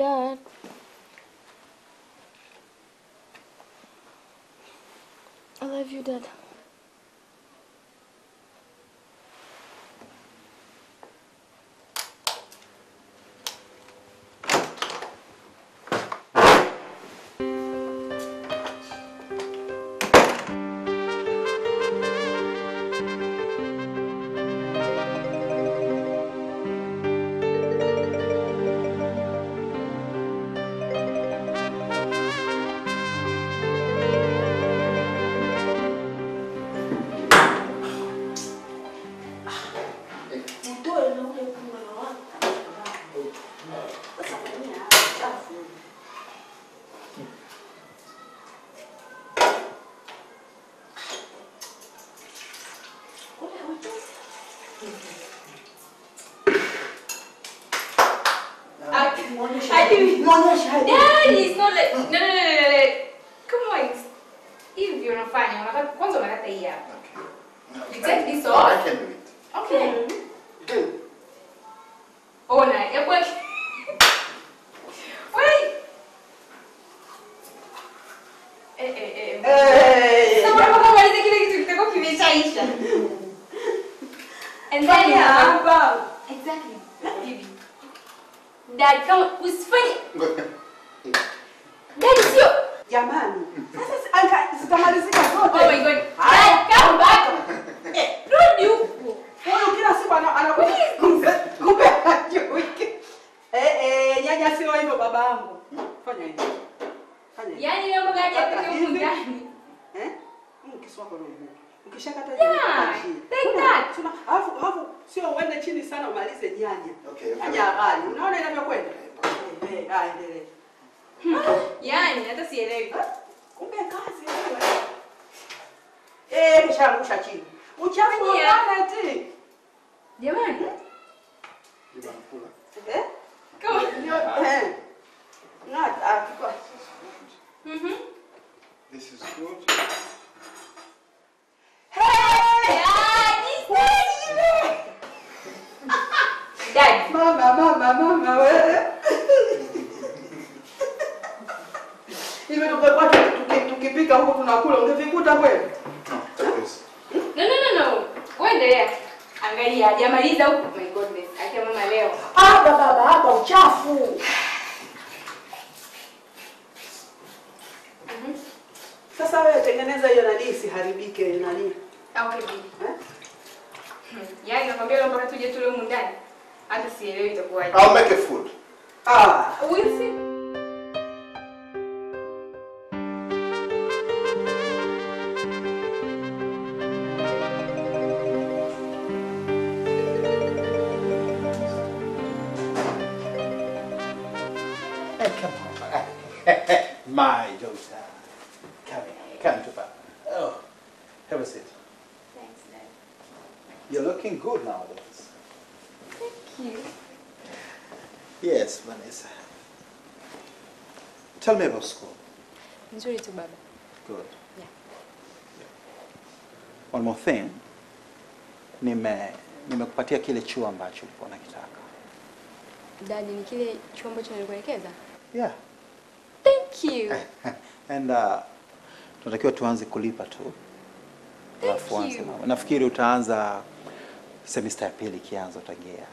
Dad. I love you, Dad. Dad, nowadays. Thank you. Yes, Vanessa. Tell me about school. Nzuri tu baba. Good. Yeah. One more thing. Nime nimekupatia kile chuo ambacho ulikuwa unakitaka. Dadi, ni kile chuo ambacho nilikuelekeza? Yeah. Thank you. And uh, tunatakiwa tuanze kulipa tu. Thank you. Nafikiri utaanza semester ya pili ikianza utaingia. Yeah.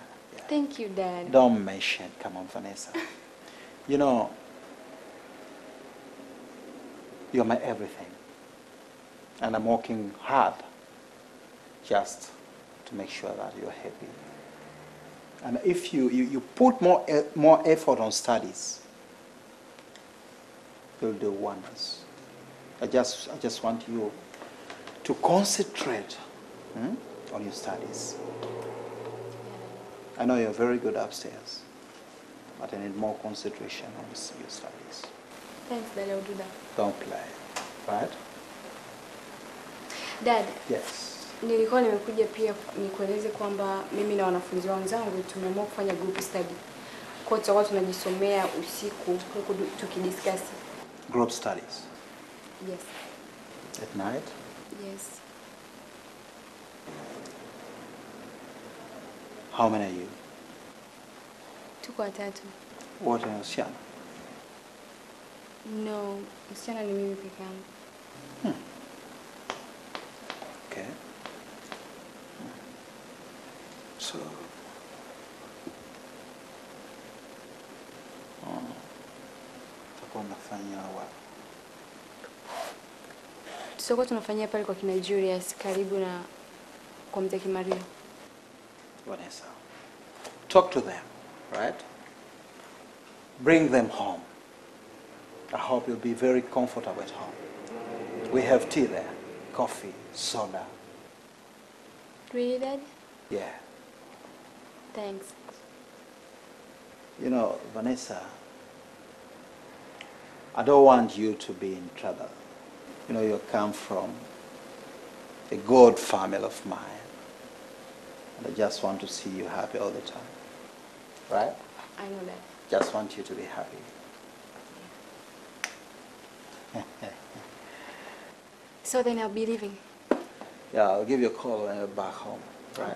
Thank you, Dad. Don't mention, come on, Vanessa. You know, you're my everything. And I'm working hard just to make sure that you're happy. And if you, you, you put more, more effort on studies, you'll do wonders. I just, I just want you to concentrate hmm, on your studies. I know you're very good upstairs, but I need more concentration on your studies. Thanks, Dad. I'll do that. Don't play, right? Dad, Yes. nilikuwa nimekuja pia nikueleze kwamba mimi na wanafunzi wenzangu tumeamua kufanya group study. Kwa hiyo tutakuwa tunajisomea usiku huku tukidiscuss. Group studies Yes. at night. Yes. How many are you? Tuko watatu. wote ni wasichana? No, msichana ni mimi peke yangu. Okay. So, oh, utakuwa unafanya wapi? Tutakuwa tunafanyia pale kwa kina Julius karibu na kwa mzee Kimario. Vanessa, talk to them, right? Bring them home. I hope you'll be very comfortable at home. We have tea there, coffee, soda. Really, Dad? Yeah. Thanks. You know, Vanessa, I don't want you to be in trouble. You know, you come from a good family of mine. And I just want to see you happy all the time. Right? I know that. Just want you to be happy. So then I'll be leaving. Yeah, I'll give you a call when you're back home. Right?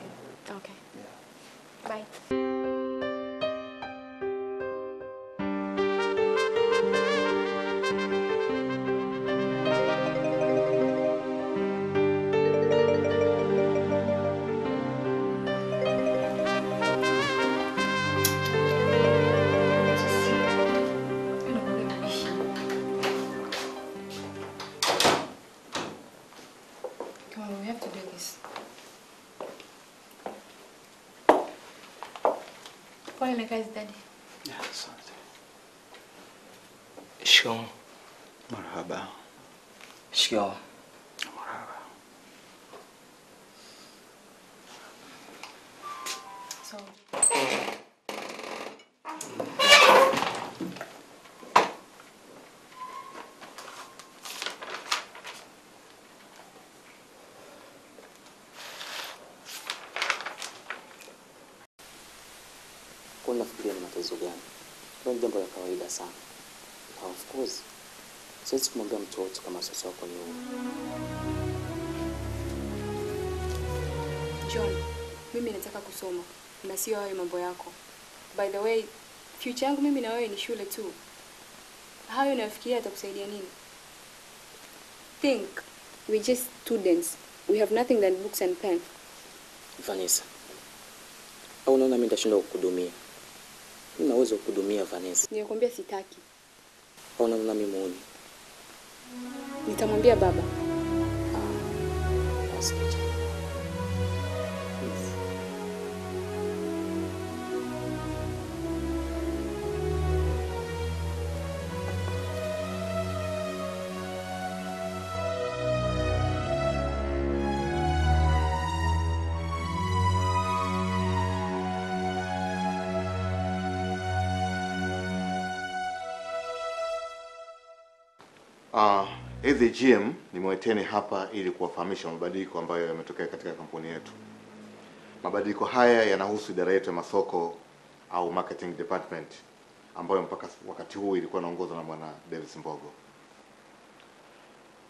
Okay. Yeah. Bye. Kwa nafikiria ni matatizo gani? Kwa jambo la kawaida sana. Na of course, siwezi kumwambia mtu wote kama sasa wako ni huyo. John, mimi nataka kusoma na sio hayo mambo yako. By the way, future yangu mimi na wewe ni shule tu. Hayo unayofikiria atakusaidia nini? Think, we just students. We have nothing than books and pen. Vanessa. Au unaona mimi nitashindwa kukuhudumia? Mimi na uwezo wa kukuhudumia Vanessa. Nilikwambia sitaki. Ona unaona mimi muone. Nitamwambia baba. Ah. Hizi GM nimeweteni hapa ili kuwafahamisha mabadiliko ambayo yametokea katika kampuni yetu. Mabadiliko haya yanahusu idara yetu ya masoko au marketing department ambayo mpaka wakati huu ilikuwa inaongozwa na bwana Davis Mbogo.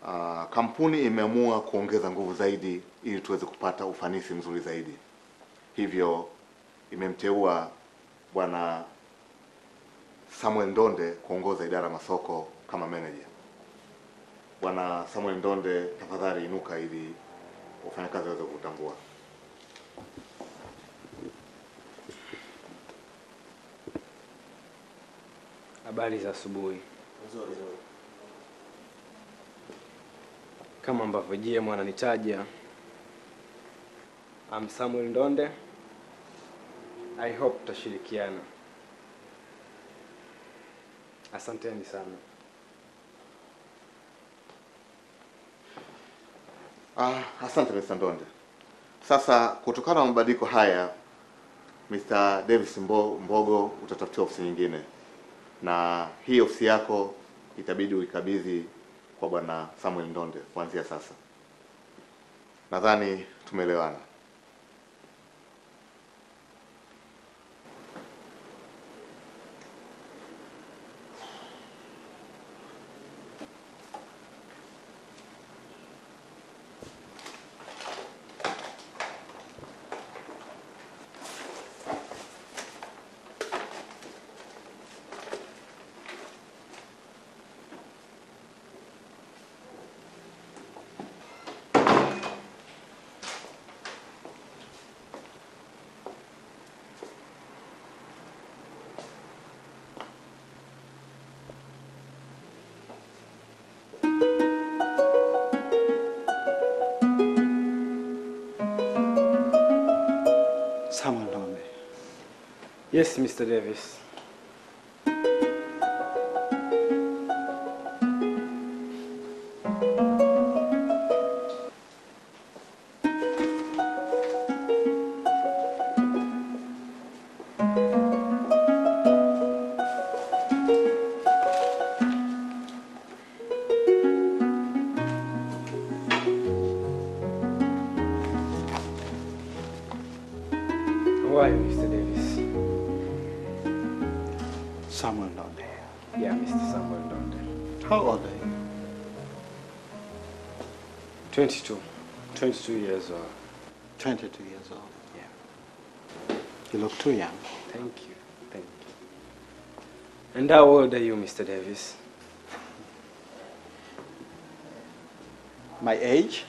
Uh, kampuni imeamua kuongeza nguvu zaidi ili tuweze kupata ufanisi mzuri zaidi. Hivyo imemteua bwana Samuel Ndonde kuongoza idara ya masoko kama manager. Bwana Samuel Ndonde, tafadhali inuka ili wafanyakazi waweze kutambua. Habari za asubuhi. Nzuri. Kama ambavyo GM ananitaja, I'm Samuel Ndonde. I hope tutashirikiana. Asanteni sana. Ah, asante Mr. Ndonde. Sasa kutokana na mabadiliko haya Mr. Davis Mbo- Mbogo utatafutiwa ofisi nyingine, na hii ofisi yako itabidi uikabidhi kwa bwana Samuel Ndonde kuanzia sasa. Nadhani tumeelewana. Yes, Mr. Davis. 22. 22 years old. 22 years old. Yeah. You look too young. Thank you. Thank you. And how old are you, Mr. Davis? My age?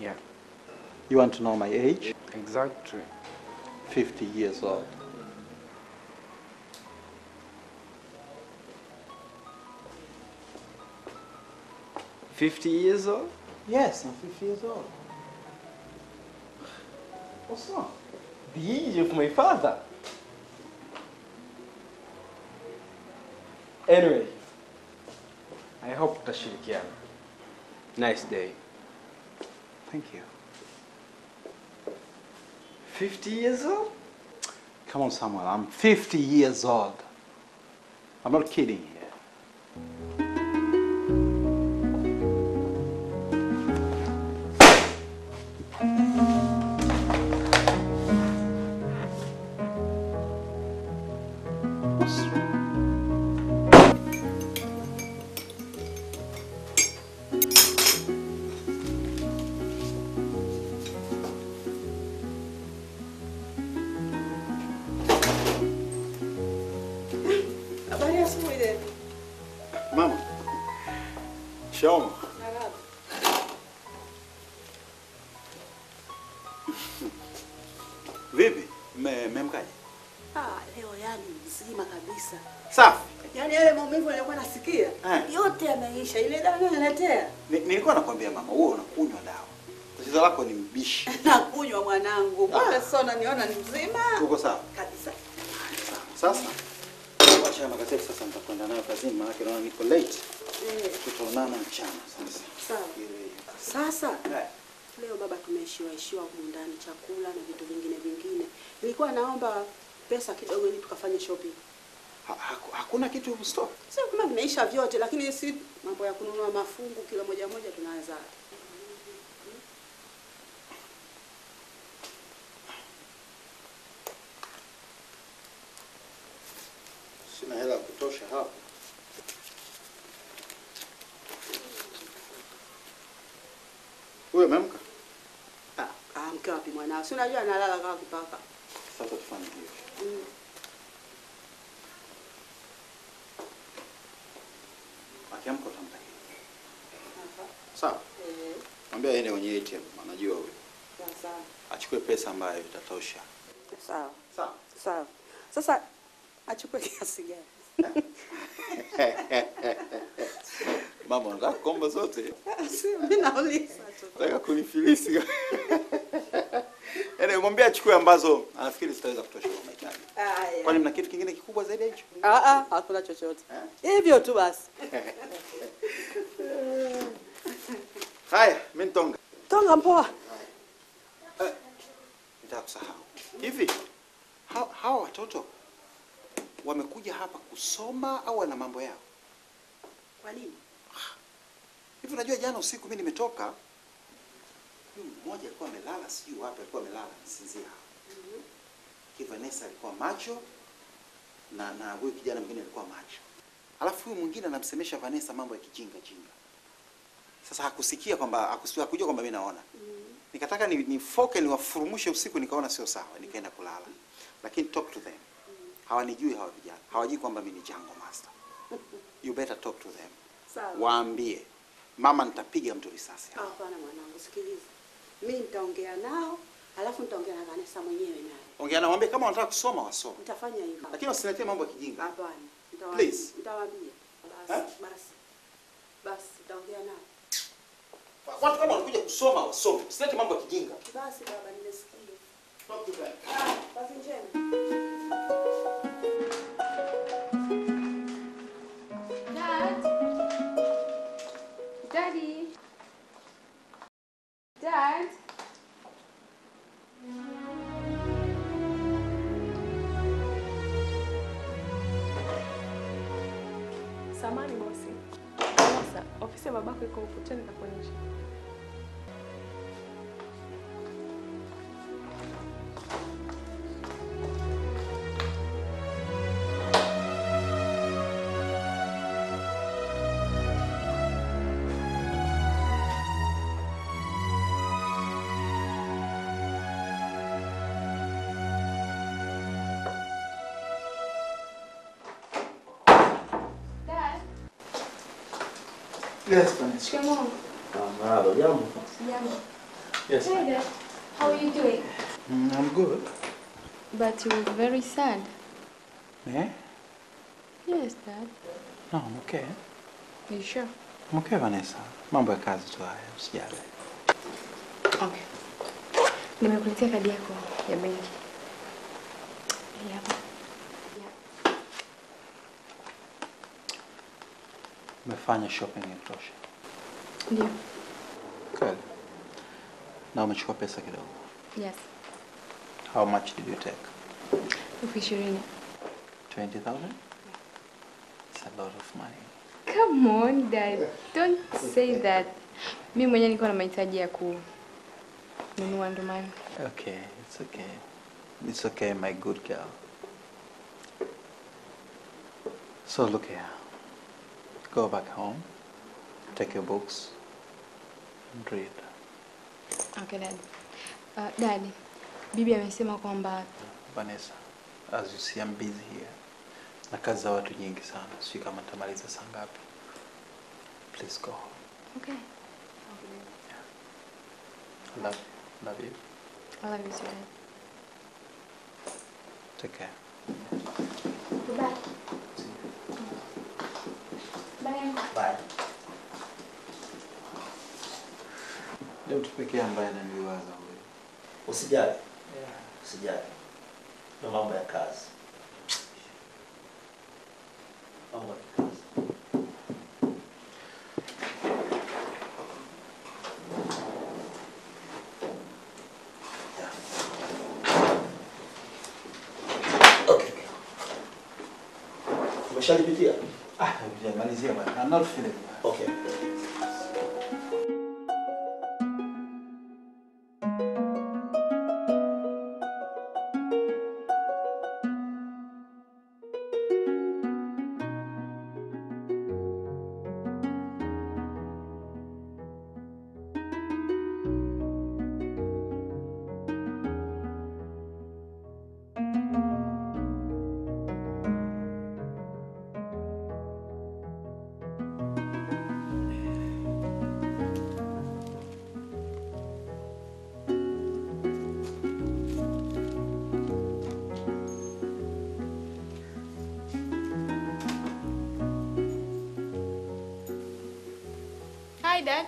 Yeah. You want to know my age? Exactly. 50 years old. Fifty years old? Yes, I'm 50 years old. What's wrong? The age of my father. Anyway, I hope tutashirikiana. Nice day. Thank you. 50 years old? Come on, Samuel. I'm 50 years old. I'm not kidding Shoma. Vipi? Me- Mmemkaje? Ah, leo yani mzima kabisa. Safi. Yaani yale maumivu nilikuwa nasikia Eh. yote yameisha. Ile dawa naletea. Nilikuwa nakwambia mama, wewe unakunywa dawa. Tatizo lako ni mbishi. Nakunywa mwanangu. Bwana sasa unaniona ni mzima Uko sawa? kabisa. Sasa wacha ya magazeti sasa nitakwenda nayo kazini maana naona niko late. Eh, Tutaonana mchana sasa. sawa. Sasa leo baba tumeishiwa ishiwa huko ndani chakula na vitu vingine vingine. Nilikuwa naomba pesa kidogo ili tukafanye shopping. Ha, haku- hakuna kitu store. Sio kama vimeisha vyote lakini si mambo ya kununua mafungu kilo moja moja tunaweza. Sina hela kutosha hapo. Wewe umeamka? Ah, mke wapi mwanao? Si unajua analala kama kipaka. Sasa tufanye hivi. Mm. Akiamka utamtakia. Aha. Sawa. Eh, Mwambie aende kwenye ATM, anajua sawa sawa. Achukue pesa ambayo itatosha. Sawa. Sawa. Sawa. Sasa achukue kiasi gani? Mama, unataka kuomba zote? Si mimi nauliza tu. Nataka kunifilisi. Yaani mwambie achukue ambazo anafikiri zitaweza kutosha kwa mahitaji. Kwani mna kitu kingine kikubwa zaidi hicho? Ah ah, hakuna chochote. Hivyo tu basi. Haya, mimi nitonga. Tonga mpoa. Nitakusahau. Hivi hawa watoto wamekuja hapa kusoma au wana mambo yao? Kwa nini? Hivi unajua jana usiku mimi nimetoka huyu mmoja alikuwa amelala sijui wapi alikuwa amelala msinzia mm -hmm. Vanessa alikuwa macho na na huyu kijana mwingine alikuwa macho. Alafu huyu mwingine anamsemesha Vanessa mambo ya kijinga jinga. Sasa hakusikia kwamba hakusikia hakujua kwamba mimi naona. Nikataka ni nifoke niwafurumushe usiku nikaona sio sawa nikaenda kulala. Lakini talk to them. Hawanijui hawa vijana. Hawajui kwamba mimi ni Jungle Master. You better talk to them. Sawa. Waambie mama nitapiga mtu risasi. hapa. Hapana mwanangu, sikiliza. Mimi nitaongea nao, alafu nitaongea na Vanessa mwenyewe naye. Ongea na waambie kama wanataka kusoma wasome. Nitafanya hivyo. Lakini usiniletee mambo ya kijinga. Hapana. nitawaambia- Please. Nitawaambia. Eh? Basi, basi. Basi nitaongea nao. Watu kama wanakuja kusoma wasome. Usilete mambo ya kijinga. Basi baba, nimesikia. Dad. Dad. Samani bosi. Sasa ofisi ya babako iko huko, twende hapo Dad. Yes, Vanessa. Shikamoo. Marahaba, jambo. Jambo. Yes. Hey there. How are you doing? Mm, I'm good. But you look very sad. Me? Yes, Dad. No, I'm okay. Are you sure? I'm okay, Vanessa. Mambo ya kazi tu haya, usijali. Okay. Nimekuletea kadi yako ya benki. Hapa. Umefanya shopping ya kutosha. Ndio. Kweli. Na umechukua pesa kidogo. Yes. How much did you take? Elfu ishirini. 20,000? It's a lot of money. Come on, Dad. Don't say that. Mi mwenyewe niko na mahitaji ya kununua ndo maana. Okay, it's okay. It's okay, my good girl. So look here. Go back home, take your books, and read. Okay, Dad. Uh, Dad, bibi amesema kwamba Vanessa, as you see, I'm busy here. Na kazi za watu nyingi sana. Sijui kama nitamaliza saa ngapi. Please go home. okay. Yeah. I love you. Love you. I love you too, Dad. Take care. Goodbye. Bye. Bye. Leo mtu pekee ambaye ananiwaza huyo. Usijali. Usijali. Ndio mambo ya kazi. Hi, Dad.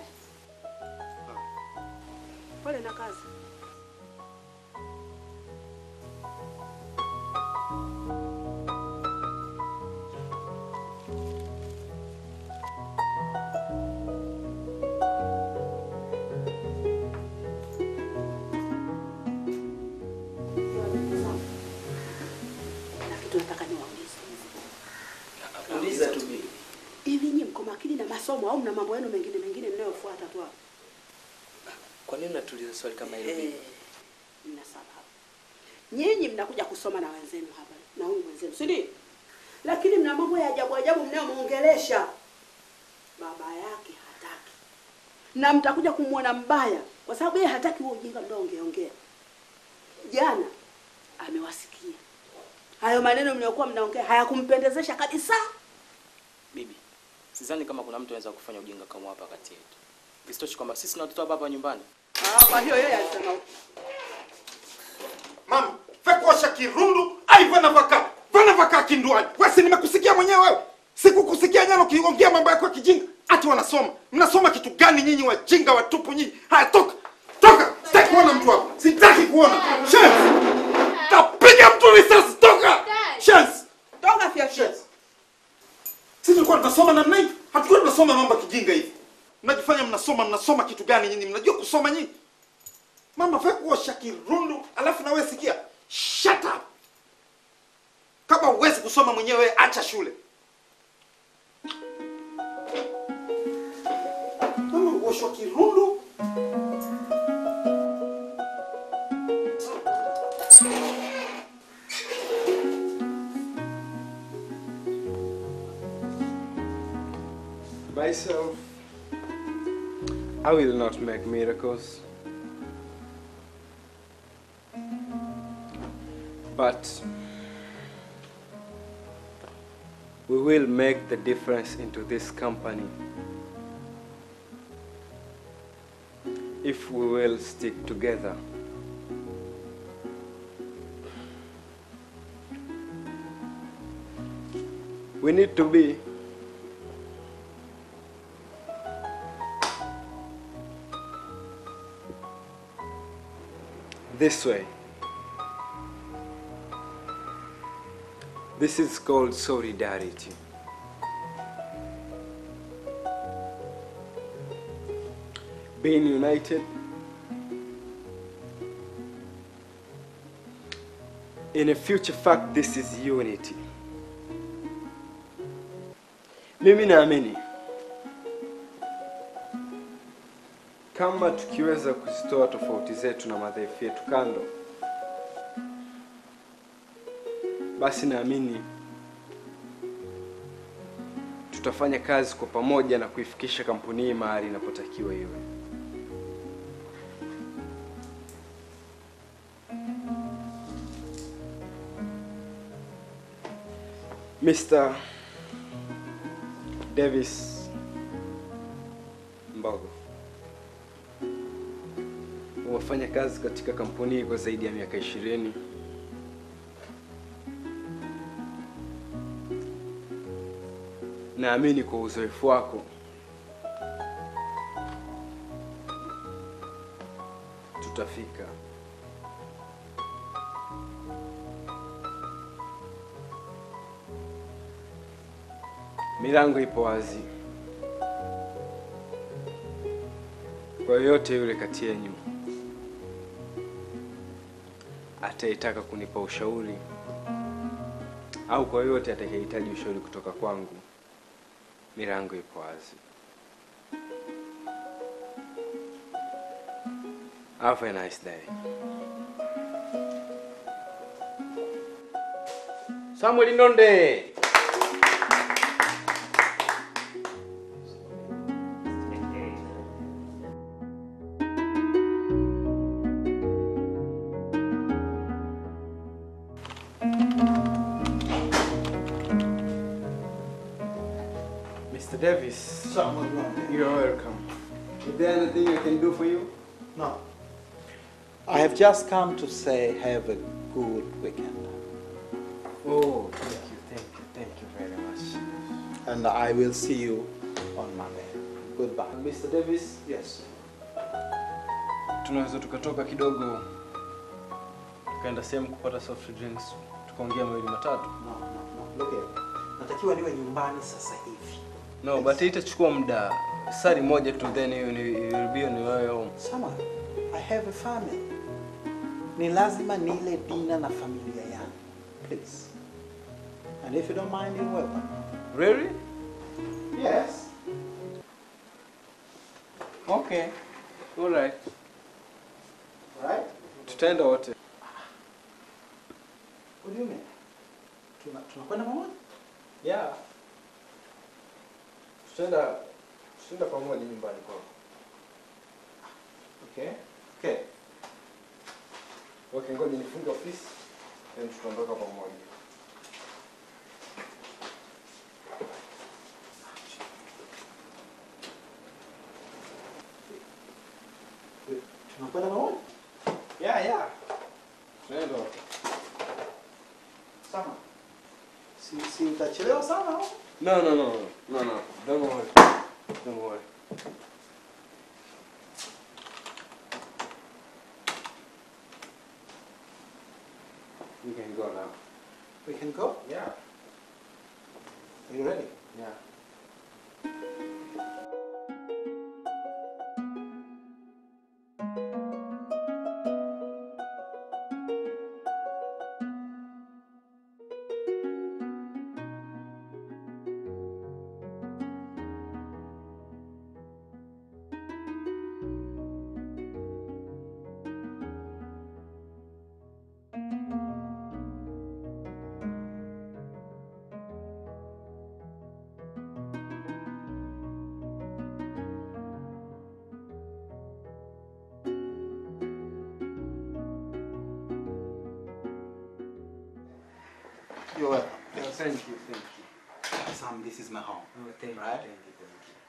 Pole na kazi. Na kitu nataka niwaulize. Uliza tu bibi. Hivi nyinyi mko makini na masomo au mna mambo yenu mengine mengine mnayofuata tu hapo? Kwa natuliza swali kama hilo hey. mna sababu. Nyinyi mnakuja kusoma na wenzenu hapa na huyu mwenzenu, si ndio? Lakini mna mambo ya ajabu ajabu mnayomuongelesha. Baba yake hataki, na mtakuja kumwona mbaya kwa sababu yeye hataki huo ujinga mnaongeongea. Jana amewasikia hayo maneno mliokuwa mnaongea, hayakumpendezesha kabisa. Bibi, sidhani kama kuna mtu anaweza kufanya ujinga kama hapa kati yetu. Isitoshe kwamba sisi na watoto hapa hapa nyumbani. Ah, kwa hiyo yeye alisema Mama, fekuosha kirundu ai vana vaka. Vana vaka kinduani. Wesi nimekusikia mwenyewe wewe. Sikukusikia jana ukiongea mambo yako ya kijinga. Ati wanasoma. Mnasoma kitu gani nyinyi wajinga watupu nyinyi? Haya toka. Toka. Sitaki kuona mtu hapa. Sitaki kuona. Chance. Tapiga mtu risasi toka. Chance. Toka fia Chance. Sisi tulikuwa tunasoma namna hii. Hatukuwa tunasoma mambo ya kijinga hivi. Mnajifanya mnasoma, mnasoma kitu gani nyinyi? Mnajua kusoma nyinyi? Mama fai kuosha kirundu, alafu na wewe sikia. Shut up. Kama huwezi kusoma mwenyewe acha shule. Mama uosha kirundu. Myself, I will not make miracles. But we will make the difference into this company if we will stick together. We need to be this way. This is called solidarity. Being united in a future fact, this is unity. Mimi naamini kama tukiweza kuzitoa tofauti zetu na madhaifu yetu kando, basi naamini tutafanya kazi kwa pamoja na kuifikisha kampuni hii mahali inapotakiwa iwe. Mr. Davis kazi katika kampuni hii kwa zaidi ya miaka ishirini. Naamini kwa uzoefu wako tutafika. Milango ipo wazi kwa yoyote yule kati yenu atayetaka kunipa ushauri au kwa yoyote atakayehitaji ushauri kutoka kwangu, milango ipo wazi. Have a nice day. Samuel Ndonde. You're welcome. Is there anything I can do for you? No. I have just come to say have a good weekend. Oh, thank you, thank you, thank you very much. And I will see you on Monday. Goodbye. Mr. Davis, Yes. tunaweza tukatoka kidogo tukaenda sehemu kupata soft drinks tukaongea mawili matatu. No, no, no. Look here. Natakiwa niwe nyumbani sasa hivi. No, but itachukua muda sari moja tu then you will be on your own. Sama, I have a family. Ni lazima nile dina na familia yangu. Please. And if you don't mind, you're welcome. Really? Yes. Okay. All right. Right? Tutaenda wote. What do you mean? Tuna tunakwenda pamoja? Yeah. Tutaenda tutaenda pamoja nyumbani kwako. Okay. Okay. Okay, ngoja nifunge ofisi then tutaondoka pamoja. Tunakwenda pamoja? Yeah, yeah. Tunaenda. Sama. Si si utachelewa sana au? No, no, no, no, no. You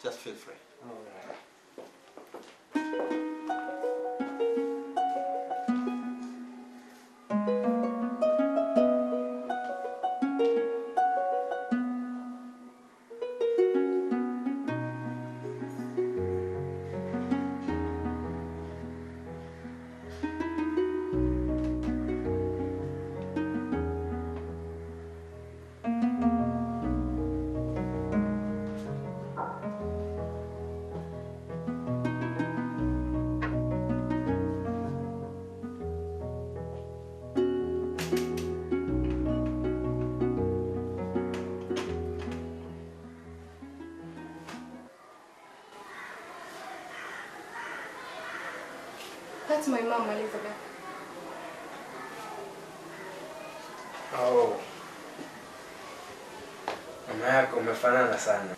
thank you. Just That's my mom, Elizabeth. Oh. Mama yako umefanana sana.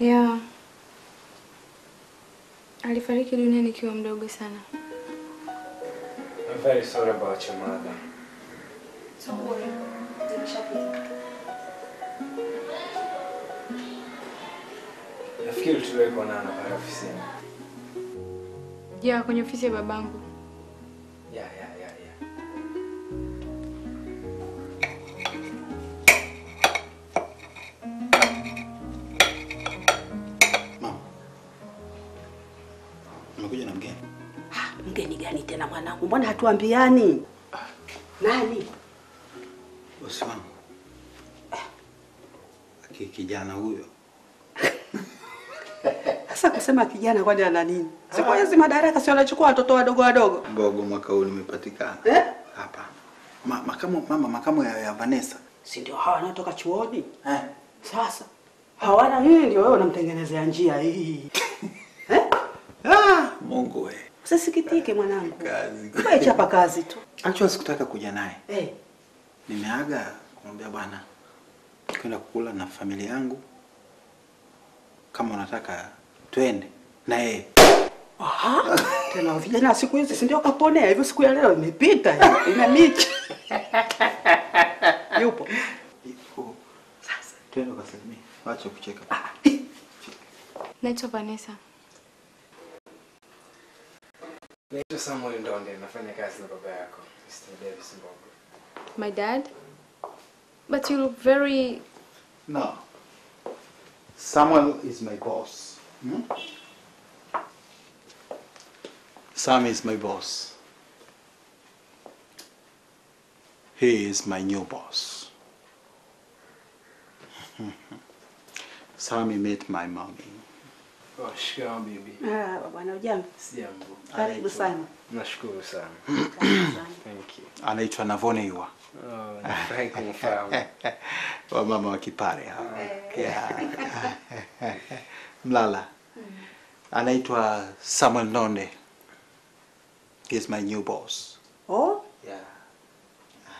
Yeah. Alifariki dunia nikiwa mdogo sana. I'm very sorry about your mother. Nafikiri tuliwahi kuonana pale ofisini. Yeah, kwenye ofisi ya babangu. Ya, ya, ya, ya. Mama. Umekuja na mgeni? Ah, mgeni gani tena mwanangu? Mbona hatuambiani? Nani? Sasa kusema kijana kwani ana nini? Siku hizi madaraka sio anachukua watoto wadogo wadogo. Mbogo mwaka huu nimepatikana. Eh? Hapa. Ma, makamu mama makamu ya, ya Vanessa. Si ndio hawa wanaotoka chuoni? Eh? Sasa hawana nini ndio wewe unamtengenezea njia hii. eh? Ah, Mungu we. Usisikitike mwanangu. Kazi. Wewe chapa kazi tu. Actually sikutaka kuja naye. Eh. Nimeaga kumwambia bwana kwenda kukula na familia yangu. Kama unataka twende na yeye. Aha. Tena vijana siku hizi si ndio kaponea hivyo siku ya leo imepita ina michi. Yupo. Yupo. Sasa twende ukasalimie. Wacha kucheka. Naitwa Vanessa. Naitwa Samuel Ndonde, nafanya kazi na baba yako, Mr. Davis Mbogo. My dad? But you look very No. Samuel is my boss. Hmm? Sam is my boss. He is my new boss. Sammy met my mommy. Oh, shikamoo bibi. Ah, bwana ujambo. Sijambo. Karibu sana. Nashukuru sana. Karibu sana. Thank you. Anaitwa Navoneiwa. Oh, nafurahi kumfahamu. Wamama wa Kipare hawa. Yeah. Mlala. Anaitwa Samuel Nonde. He's my new boss. Oh, Yeah.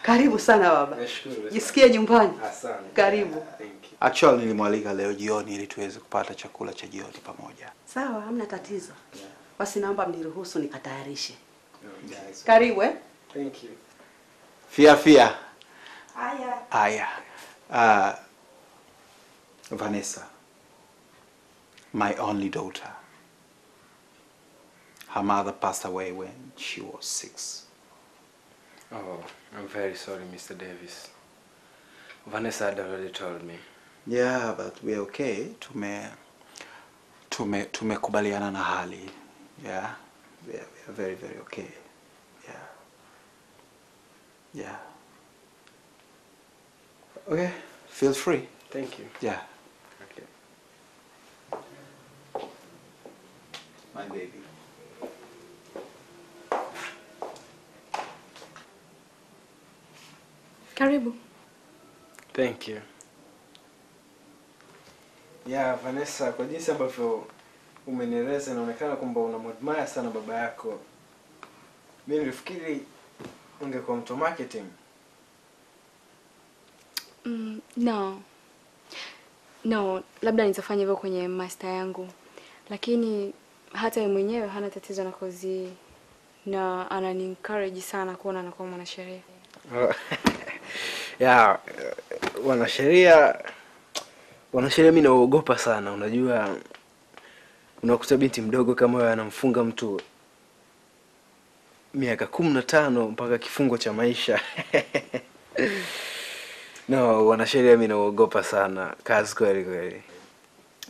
karibu sana baba. Nashukuru. Jisikie nyumbani. Asante. Karibu. Thank you. Actually nilimwalika leo jioni ili tuweze kupata chakula cha jioni pamoja. Sawa, hamna tatizo. Yeah. Basi naomba mniruhusu nikatayarishe. Yeah, Karibu eh? Thank you. Fia fia. Aya. Aya. Uh, Vanessa. My only daughter. Her mother passed away when she was six. Oh, I'm very sorry, Mr. Davis. Vanessa had already told me. Yeah, but we're okay. Tume tume tumekubaliana na hali. Yeah. We are, we are very very okay. Yeah. Yeah. Okay, feel free. Thank you. Yeah. Okay. My baby. Karibu. Thank you. Yeah, Vanessa, kwa jinsi ambavyo umenieleza inaonekana kwamba unamwadmire sana baba yako. Mimi nilifikiri ungekuwa mtu marketing. Mm, no. No, labda nitafanya hivyo kwenye master yangu. Lakini hata yeye mwenyewe hana tatizo na kozi na anani encourage sana kuona anakuwa mwanasheria. ya wanasheria wanasheria mi naogopa sana unajua unakuta binti mdogo kama wewe anamfunga mtu miaka kumi na tano mpaka kifungo cha maisha no wanasheria mi naogopa sana kazi kweli kweli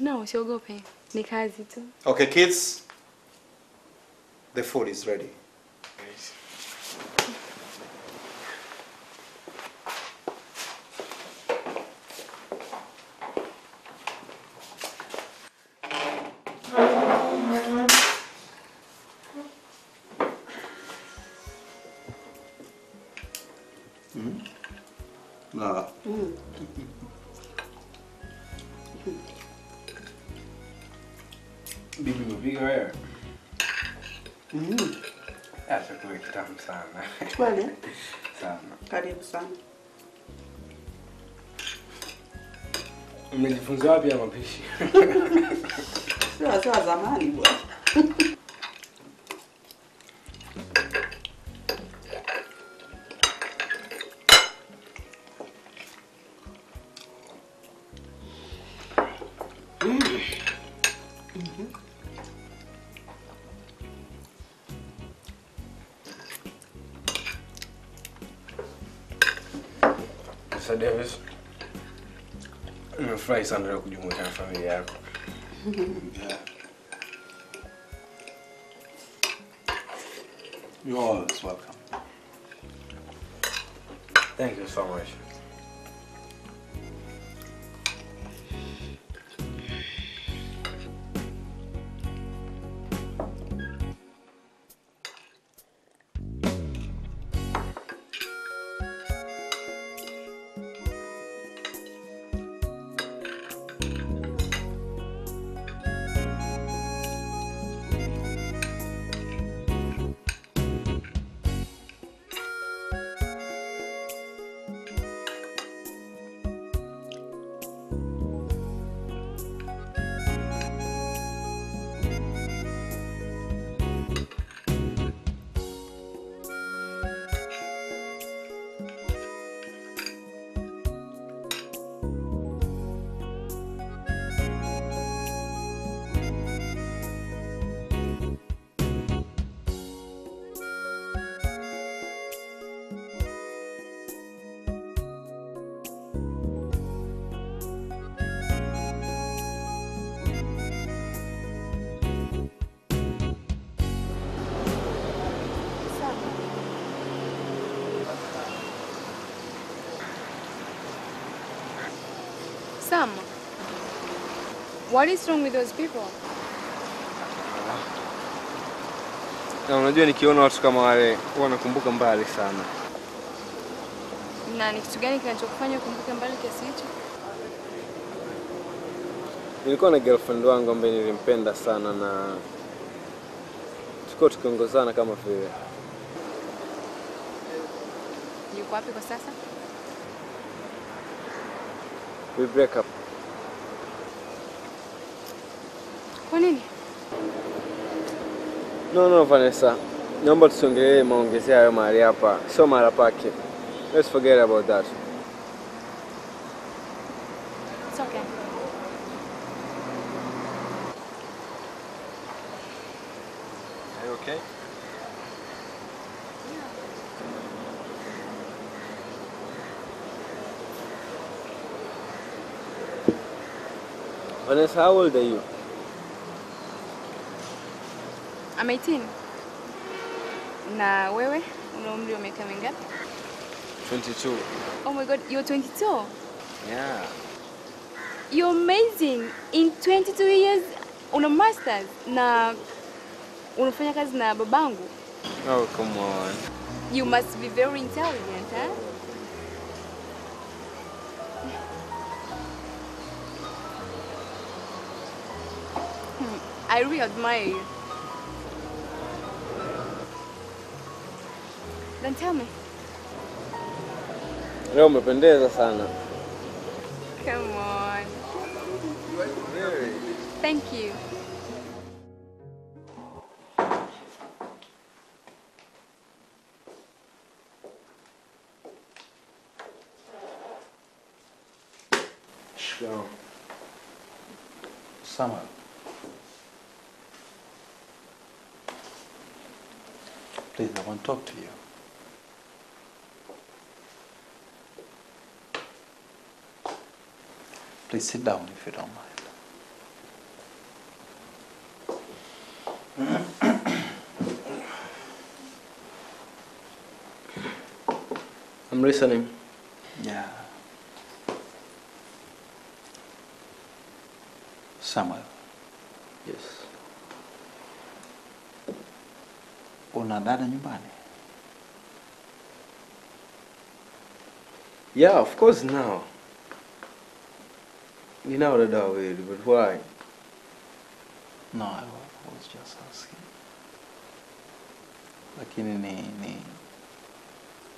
No, usiogope. Ni kazi tu. Okay, kids. The food is ready. Na Chakula kitamu sana Kweli? sana Karibu sana. umejifunza wapi ya mapishi Sio wazee wa zamani bwana. nimefurahi sana leo kujumuika na familia yako. Yeah. You're always welcome. Thank you so much. What is wrong with those people? Na unajua nikiona watu kama wale huwa nakumbuka mbali sana. Na ni kitu gani kinachokufanya ukumbuke mbali kiasi hicho? Nilikuwa na girlfriend wangu ambaye nilimpenda sana na tulikuwa tukiongozana kama vile. Yuko wapi kwa sasa? We break up. Kwa nini? No, no, Vanessa. Naomba tusiongelee maongezi hayo mahali hapa. Sio mahali pake. Let's forget about that. It's okay. Are you okay? Vanessa, how old are you? I'm 18. Na wewe una umri wa miaka mingapi? 22. Oh my god, you're 22. Yeah. You're amazing. In 22 years una masters na unafanya kazi na babangu. Oh, come on. You must be very intelligent, huh? Hmm, I really admire you. Then tell me. Leo umependeza sana. Come on. Thank you. Sure. Summer. Please, I want to talk to you. Please sit down if you don't mind. I'm listening. Yeah. Samuel, Yes. una dada nyumbani? Yeah, of course now. Ninao dada wawili, but why? No, I was just asking. Lakini ni ni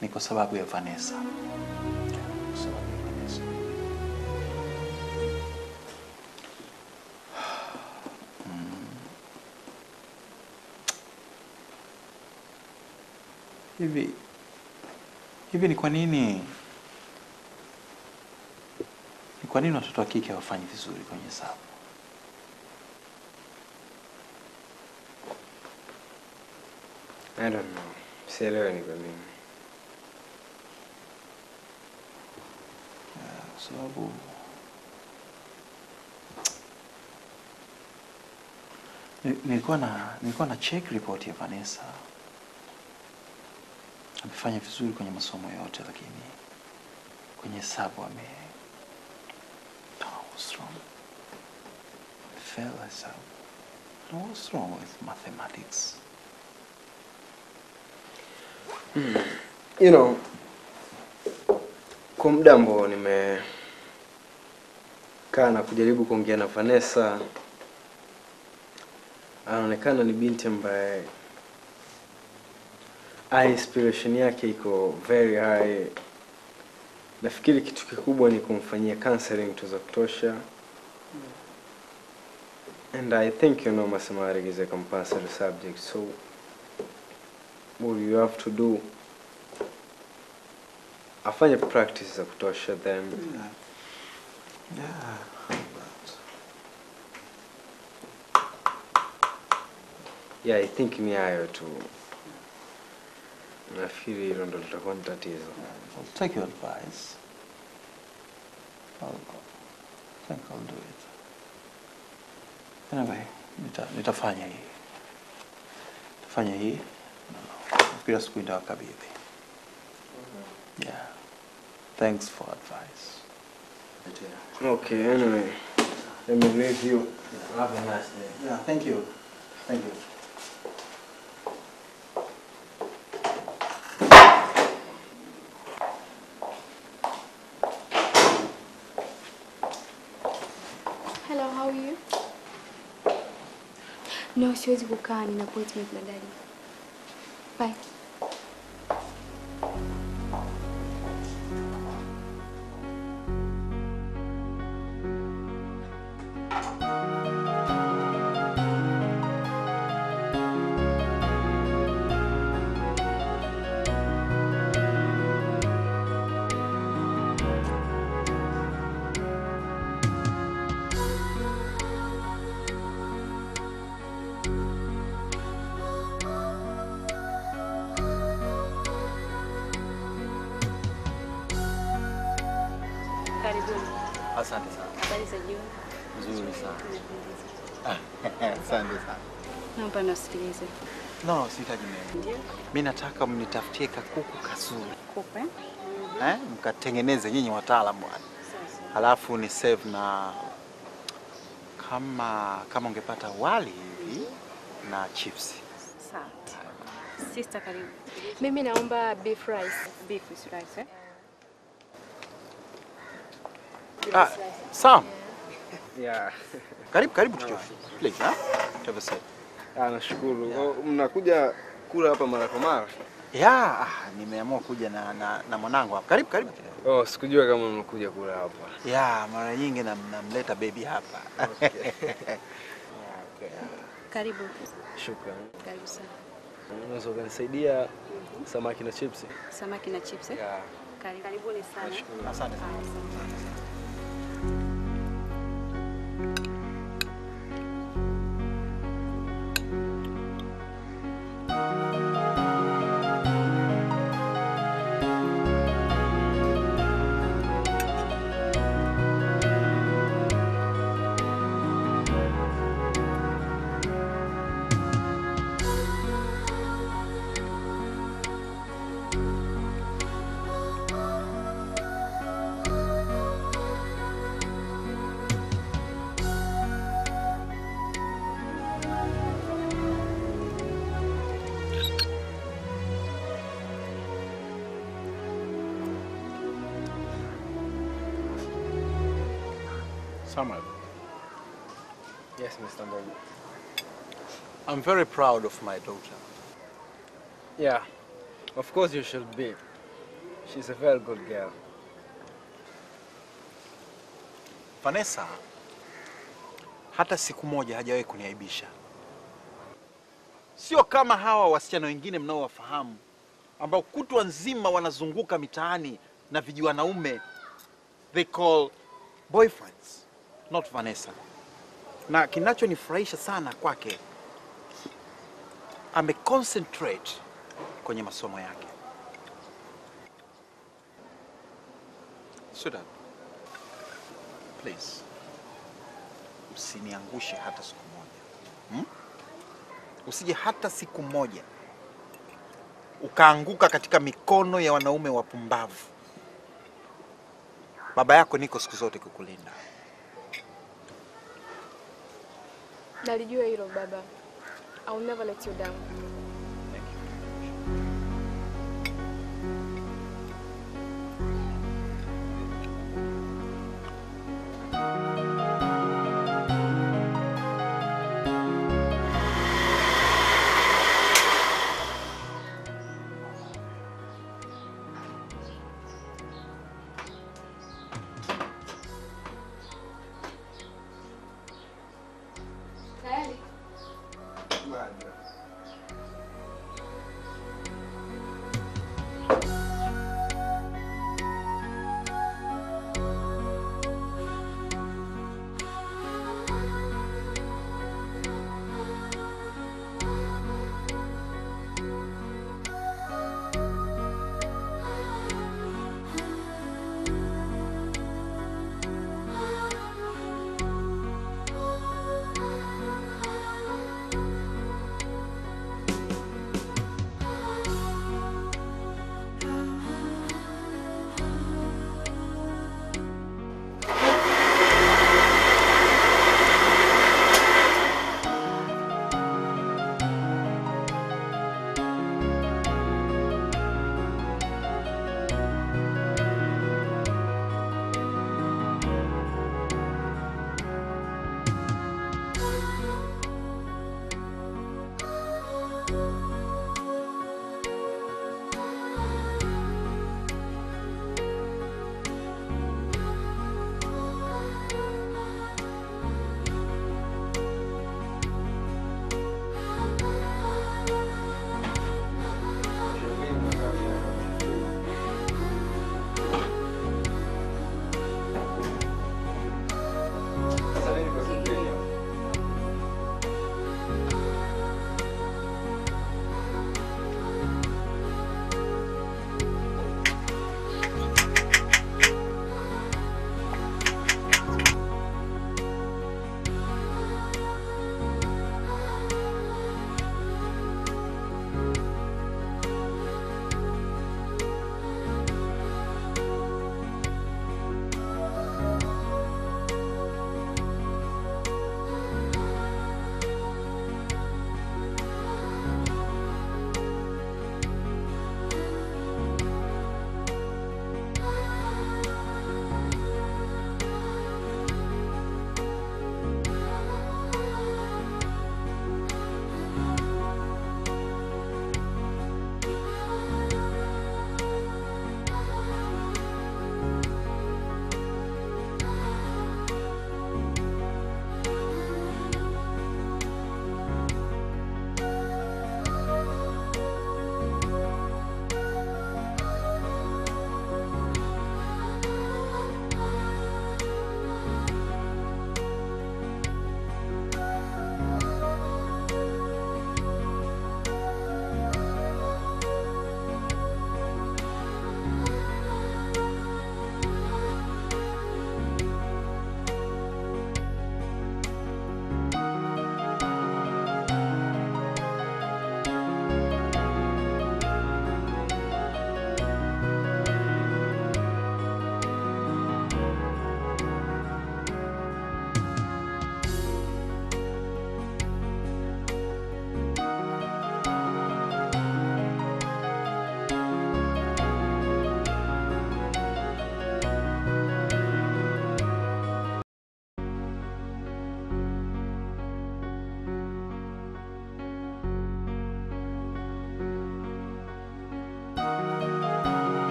ni kwa sababu ya Vanessa. Kwa sababu ya Vanessa. Mm. Hivi hivi ni kwa nini ni kwa nini watoto wa kike hawafanyi vizuri kwenye hesabu? I don't know. Sielewi ni kwa nini. kwa sababu nilikuwa na nilikuwa na check report ya Vanessa. Amefanya vizuri kwenye masomo yote, lakini kwenye hesabu ame hesabu. I don't know what's wrong with mathematics. You know, kwa muda ambao nimekaa na kujaribu kuongea na Vanessa, anaonekana ni binti ambaye inspiration yake iko very high. Nafikiri kitu kikubwa ni kumfanyia counseling tu za kutosha. And I think you know mathematics is a compulsory subject, so what you have to do afanye practice za kutosha then Yeah. yeah, I think ni hayo tu. Nafikiri hilo ndo litakuwa ni tatizo. I'll take your advice. I'll, go I think I'll do it. Anyway, nita, nitafanya hii. Nitafanya hii. Nafikiri siku nitawakabidhi. Yeah. Thanks for advice. Okay, anyway, let me leave you. Have a nice day. Yeah, thank you. Thank you. No, siwezi kukaa, nina appointment na. Asante nasikilize. No, sihitaji mimi. Ndio. Mimi nataka mnitafutie kakuku kazuri. Kuku Eh? Eh, Mkatengeneze nyinyi wataalamu bwana. Sasa. Halafu ni serve na kama kama ungepata wali hivi na chips. Sawa. Sister karibu. Mimi naomba beef rice. Beef is rice, eh? Ah, Sam, Yeah. karibu karibu tujoin. Please, ha? Have a seat. Ah, nashukuru. Oh, Mnakuja kula hapa mara kwa mara? Ya, ah, nimeamua kuja na, na, na mwanangu hapa. Karibu karibu. Oh, sikujua kama mnakuja kula hapa. Ya, mara nyingi namleta na baby hapa. Okay. yeah, okay. Karibu. Shukrani. Karibu sana. Unaweza kunisaidia samaki na chipsi? Samaki na chips, Ya. Yeah. Karibu. Karibuni sana. Asante. Ah, I'm very proud of my daughter. Yeah. Of course you should be. She's a very good girl. Vanessa hata siku moja hajawahi kuniaibisha. Sio kama hawa wasichana wengine mnaowafahamu ambao kutwa nzima wanazunguka mitaani na vijiwanaume they call boyfriends, not Vanessa. Na kinachonifurahisha sana kwake ameconcentrate kwenye masomo yake. Sudan, please usiniangushe hata siku moja hmm? Usije hata siku moja ukaanguka katika mikono ya wanaume wapumbavu. Baba yako niko siku zote kukulinda. Nalijua hilo baba. I will never let you down.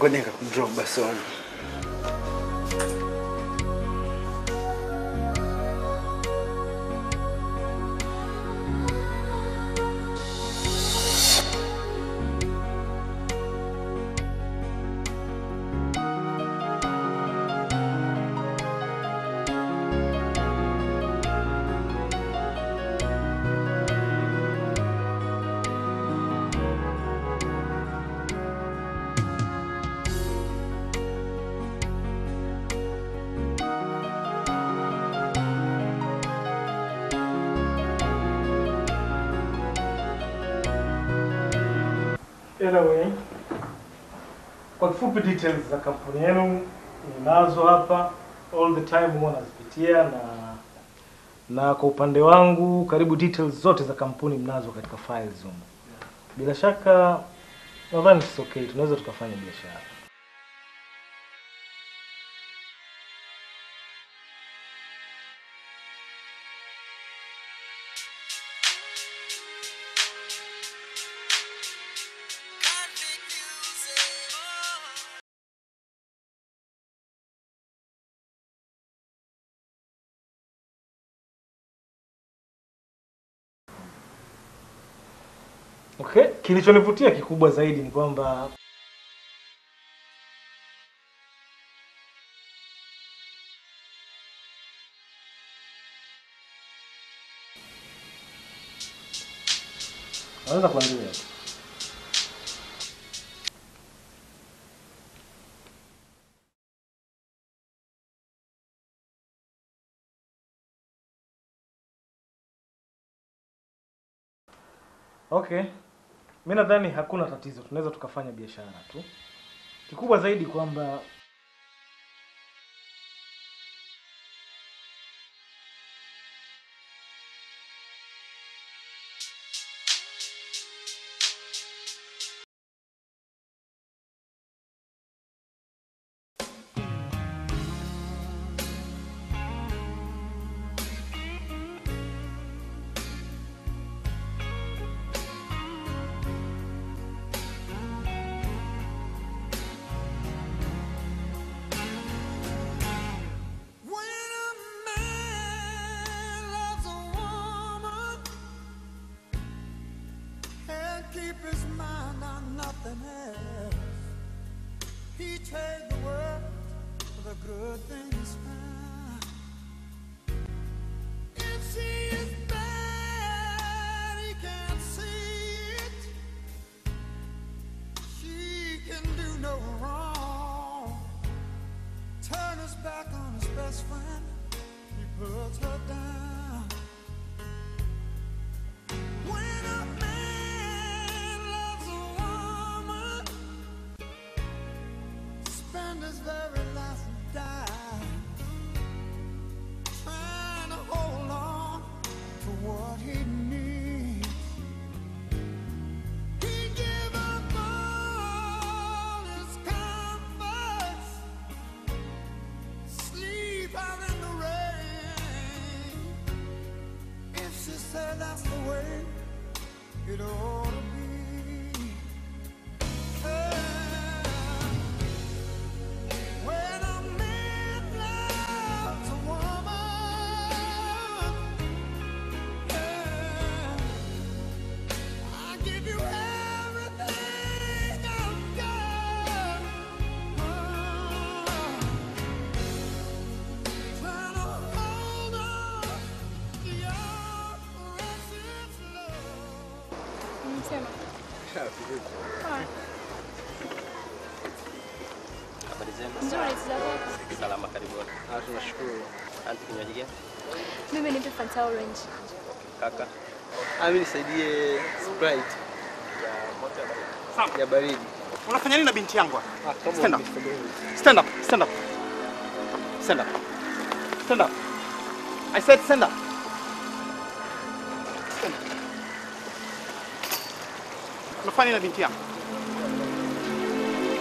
Ngoja nikakudrop basi home. Anyway, kwa details za kampuni yenu ninazo hapa, all the time huwa nazipitia na na kwa upande wangu karibu details zote za kampuni mnazo katika files humu. Bila shaka nadhani it's okay, tunaweza tukafanya biashara. Kilichonivutia kikubwa zaidi ni kwamba naweza kuanzia. Okay. Mi nadhani hakuna tatizo, tunaweza tukafanya biashara tu. Kikubwa zaidi kwamba Fanta Orange. Kaka. Ah, mimi nisaidie Sprite ya baridi. Unafanya nini na binti yangu? hapa? Ah, Stand up. Stand up. Stand up. Stand up. Stand up. I said stand up. Unafanya nini na binti yangu?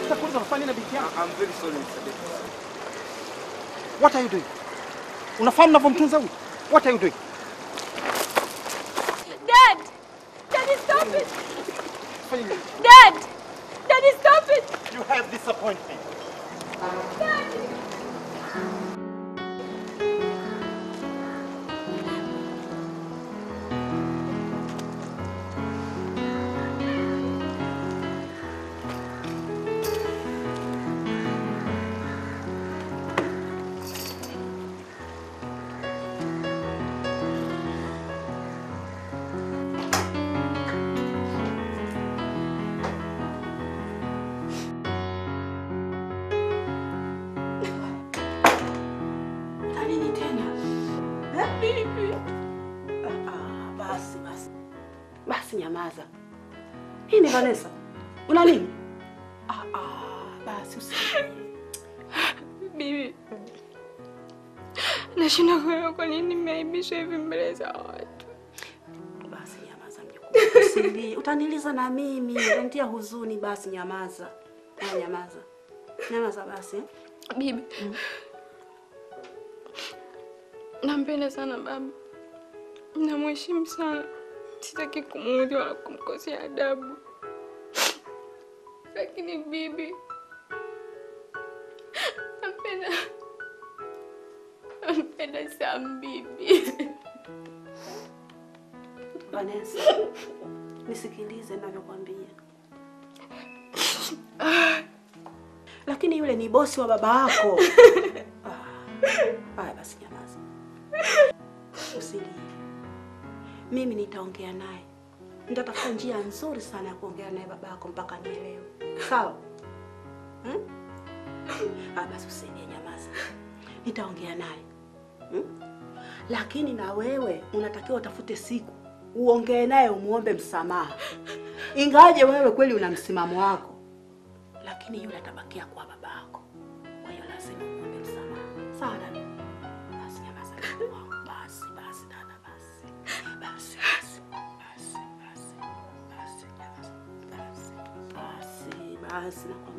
Sasa kwanza unafanya nini na binti yangu? I'm very sorry, Mr. What are you doing? Unafahamu navyomtunza huyu? What are you doing? Nini Vanessa? Una nini? Ah, ah, basi usi. Bibi, nashinda kuelewa kwa nini nimeaibishwa hivi mbele za watu. Basi nyamaza mjukuu. Usili, Utaniliza na mimi. Utanitia huzuni basi nyamaza. Na nyamaza. Nyamaza basi. eh? Bibi, nampenda sana baba, namheshimu sana, sitaki kumuudhi wala kumkosea adabu, lakini bibi, nampenda nampenda Sam bibi. Vanessa. Nisikilize ninavyokwambia. Lakini yule ni bosi wa baba yako. Ah, Haya basi nyamaza. Usilie. Mimi nitaongea naye. Nitatafuta njia nzuri sana ya kuongea naye baba yako mpaka nielewe. Sawa? Hmm? Haya basi nyamaza. Nitaongea naye. Hmm? Lakini na wewe unatakiwa utafute siku uongee naye umuombe msamaha. Ingawaje wewe kweli una msimamo wako, lakini yule atabakia kwa baba Basi basi. Basi